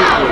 Brasil!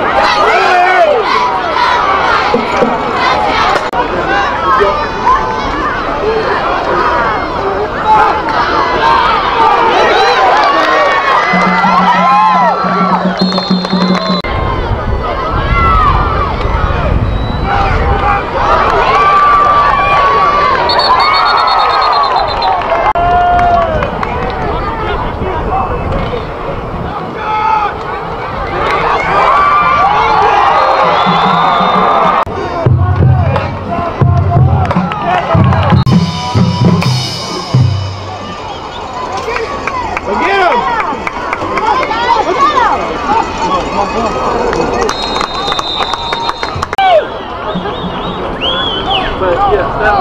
But yes, that,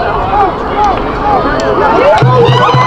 that was